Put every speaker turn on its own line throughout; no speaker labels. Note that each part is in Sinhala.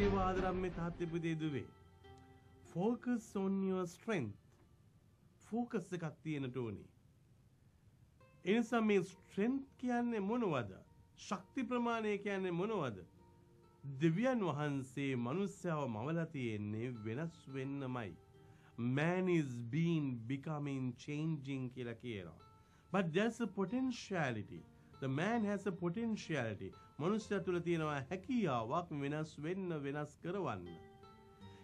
වේවා ආදරම්මේ තාත්තේ පුතේ දුවේ. focus on your strength. focus එකක් තියෙනට ඕනේ. එනිසා මේ ස්ට්‍රෙන්ත් කියන්නේ මොනවද? ශක්ති ප්‍රමාණය කියන්නේ මොනවද? දෙවියන් වහන්සේ මනුස්සයව මවලා තියෙන්නේ වෙනස් වෙන්නමයි. Man is being becoming changing කියලා කියනවා. But there's a potentiality. The man has a potentiality. මනුස්සයා තුළ තියෙනවා හැකියාවක් වෙනස් වෙන්න වෙනස් කරවන්න.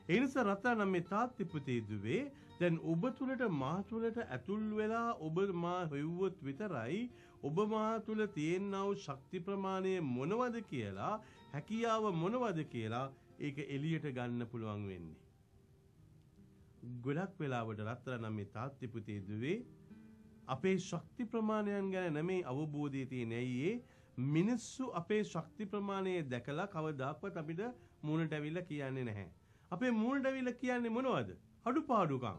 ඒ නිසා රත්නම් මේ තාත්ති පුතේ දුවේ දැන් ඔබ තුලට මා තුලට ඇතුල් වෙලා ඔබ මා හෙව්වොත් විතරයි ඔබ මා තුල තියෙනා වූ ශක්ති ප්‍රමාණය මොනවද කියලා හැකියාව මොනවද කියලා ඒක එළියට ගන්න පුළුවන් වෙන්නේ. ගොඩක් වෙලාවට රත්නම් මේ තාත්ති පුතේ දුවේ අපේ ශක්ති ප්‍රමාණයන් ගැන නෙමෙයි අවබෝධය තියෙන ඇයි මිනිස්සු අපේ ශක්ති ප්‍රමාණය දැකලා කවදාක්වත් අපිට මූණට ඇවිල්ලා කියන්නේ නැහැ. අපේ මූණට ඇවිල්ලා කියන්නේ මොනවද? අඩුපාඩුකම්.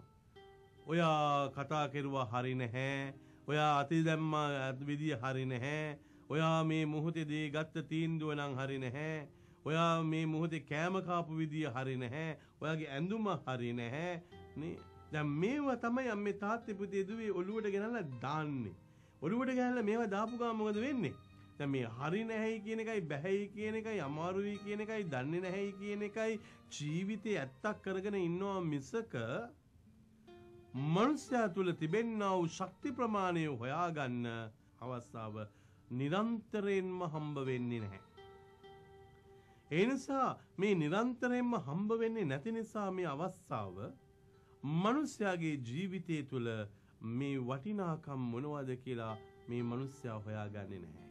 ඔයා කතා කෙරුවා හරි නැහැ. ඔයා අති දැම්මා විදිය හරි නැහැ. ඔයා මේ මොහොතේදී ගත්ත තීන්දුව නම් හරි නැහැ. ඔයා මේ මොහොතේ කෑම කාපු විදිය හරි නැහැ. ඔයාගේ ඇඳුම හරි නැහැ. නේ දැන් මේවා තමයි අම්මේ තාත්තේ පුතේ දුවේ ඔළුවට ගෙනල්ලා දාන්නේ. ඔළුවට ගෙනල්ලා මේවා දාපු ගමන් මොකද වෙන්නේ? දැන් මේ හරි නැහැයි කියන එකයි බැහැයි කියන එකයි අමාරුයි කියන එකයි දන්නේ නැහැයි කියන එකයි ජීවිතේ ඇත්තක් කරගෙන ඉන්නවා මිසක මනුෂ්‍යයා තුල තිබෙන්නා වූ ශක්ති ප්‍රමාණය හොයාගන්න අවස්ථාව නිරන්තරයෙන්ම හම්බ වෙන්නේ නැහැ. ඒ නිසා මේ නිරන්තරයෙන්ම හම්බ වෙන්නේ නැති නිසා මේ අවස්ථාව මනුෂ්‍යයාගේ ජීවිතය තුළ මේ වටිනාකම් මොනවද කියලා මේ මනුෂ්‍යයා හොයාගන්නේ නැහැ.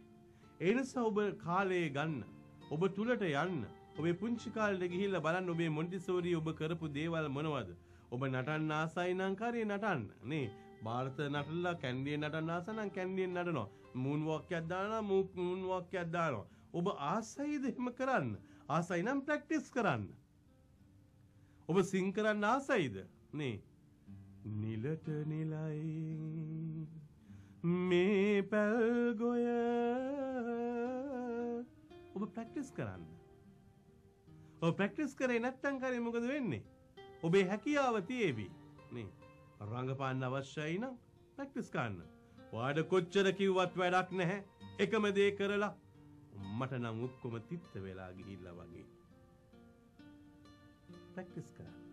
ඒ නිසා ඔබ කාලය ගන්න, ඔබ තුලට යන්න, ඔබේ පුංචි කාලේ ගිහිල්ලා බලන්න ඔබේ මොන්ටිසෝරි ඔබ කරපු දේවල් මොනවද? ඔබ නටන්න ආසයි නම් කරේ නටන්න නේ. ಭಾರತ නටලා කැන්ඩියෙන් නටන්න ආස නම් කැන්ඩියෙන් නටනවා. මූන් වොක් එකක් දානවා මූන් වොක් එකක් දානවා. ඔබ ආසයිද එහෙම කරන්න? ආසයි නම් ප්‍රැක්ටිස් කරන්න. ඔබ සිං කරන්න ආසයිද? නේ. නිලට නිලයි මේ පැල්ගොය ඔබ ප්‍රැක්ටිස් කරන්න. ඔබ ප්‍රැක්ටිස් කරේ නැත්තම් කරේ මොකද වෙන්නේ? ඔබේ හැකියාව තියේවි. නේ. රංගපාන්න අවශ්‍යයි නම් ප්‍රැක්ටිස් කරන්න. ඔයාට කොච්චර කිව්වත් වැඩක් නැහැ. එකම දේ කරලා මට නම් ඔක්කොම තිත්ත වෙලා ගිහිල්ලා වගේ. ප්‍රැක්ටිස් කරන්න.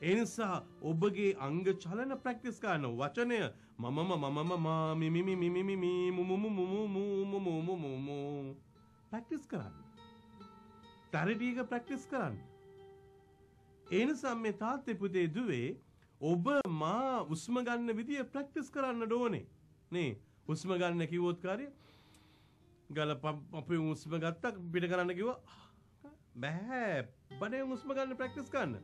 ඒ නිසා ඔබගේ අංග චලන ප්‍රැක්ටිස් කරන වචනය මමම මමම මා මිමිමි මිමිමි මී මුමුමු මුමු මුමු මුමු මුමු ප්‍රැක්ටිස් කරන්න. තරටියක ප්‍රැක්ටිස් කරන්න. ඒ නිසා මේ තාත්තේ පුතේ දුවේ ඔබ මා උස්ම ගන්න විදිය ප්‍රැක්ටිස් කරන්න ඕනේ. නේ උස්ම ගන්න කිව්වොත් කාර්ය ගල අපේ උස්ම ගත්තා පිට කරන්න කිව්වා බෑ බඩේ උස්ම ගන්න ප්‍රැක්ටිස් කරන්න.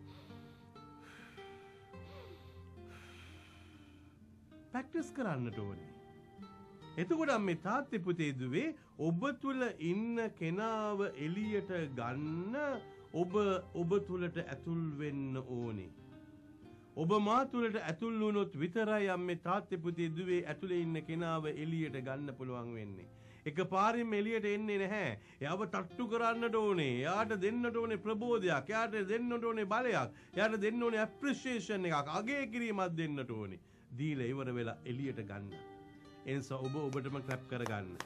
ප්‍රැක්ටිස් කරන්නට ඕනේ. එතකොට මේ තාත්තේ පුතේ දුවේ ඔබ තුල ඉන්න කෙනාව එළියට ගන්න ඔබ ඔබ තුලට ඇතුල් වෙන්න ඕනේ. ඔබ මා තුලට ඇතුල් වුණොත් විතරයි අම්මේ තාත්තේ පුතේ දුවේ ඇතුලේ ඉන්න කෙනාව එළියට ගන්න පුළුවන් වෙන්නේ. එක පාරින්ම එළියට එන්නේ නැහැ. එයාව තට්ටු කරන්නට ඕනේ. එයාට දෙන්නට ඕනේ ප්‍රබෝධයක්. එයාට දෙන්නට ඕනේ බලයක්. එයාට දෙන්න ඕනේ ඇප්‍රීෂিয়েෂන් එකක්. අගය කිරීමක් දෙන්නට ඕනේ. දීලා ඉවර වෙලා එළියට ගන්න. ඒ නිසා ඔබ ඔබටම ක්ලැප් කරගන්න.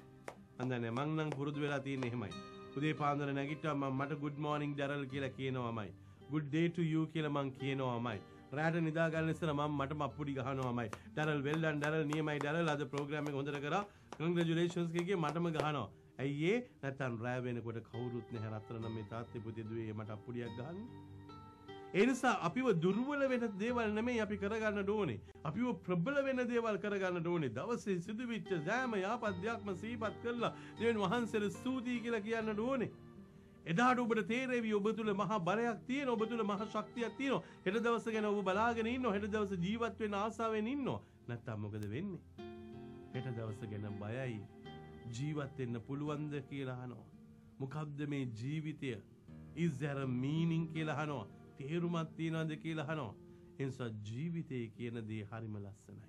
අන්දනේ මං නම් පුරුදු වෙලා තියෙන්නේ එහෙමයි. උදේ පාන්දර නැගිට්ටම මම මට good morning ඩැරල් කියලා කියනවාමයි. good day to you කියලා මං කියනවාමයි. රෑට නිදා ගන්න ඉස්සර මම මටම අප්පුඩි ගහනවාමයි. ඩැරල් well done ඩැරල් නියමයි ඩැරල් අද ප්‍රෝග්‍රෑම් එක හොඳට කරා. congratulations කිය මටම ගහනවා. ඇයි ඒ නැත්තම් රෑ වෙනකොට කවුරුත් නැහැ රත්තරන් මේ තාත්තේ පුතේ දුවේ මට අප්පුඩියක් ගහන්නේ. ඒ නිසා අපිව දුර්වල වෙන දේවල් නෙමෙයි අපි කරගන්න ඕනේ. අපිව ප්‍රබල වෙන දේවල් කරගන්න ඕනේ. දවසේ සිදුවිච්ච සෑම යාපත්‍යක්ම සිහිපත් කරලා දෙවියන් වහන්සේට ස්තුතියි කියලා කියන්න ඕනේ. එදාට ඔබට තේරෙවි ඔබ තුල මහා බලයක් තියෙනවා ඔබ තුල මහා ශක්තියක් තියෙනවා. හෙට දවස ගැන ඔබ බලාගෙන ඉන්නවා හෙට දවස ජීවත් වෙන්න ආසාවෙන් ඉන්නවා. නැත්තම් මොකද වෙන්නේ? හෙට දවස ගැන බයයි. ජීවත් වෙන්න පුළුවන්ද කියලා අහනවා. මොකක්ද මේ ජීවිතය? Is there a meaning කියලා අහනවා. තේරුමක් තියනවද කියලා අහනවා. ඒ නිසා ජීවිතය කියන දේ හරිම ලස්සනයි.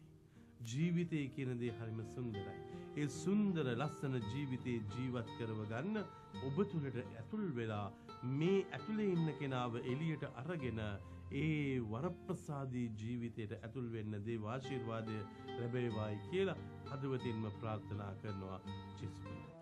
ජීවිතය කියන දේ හරිම සුන්දරයි. ඒ සුන්දර ලස්සන ජීවිතේ ජීවත් කරව ගන්න ඔබ තුළට ඇතුල් වෙලා මේ ඇතුලේ ඉන්න කෙනාව එළියට අරගෙන ඒ වරප්‍රසාදී ජීවිතයට ඇතුල් වෙන්න දේ වාශිර්වාදය ලැබේවායි කියලා හදවතින්ම ප්‍රාර්ථනා කරනවා චිස්පී.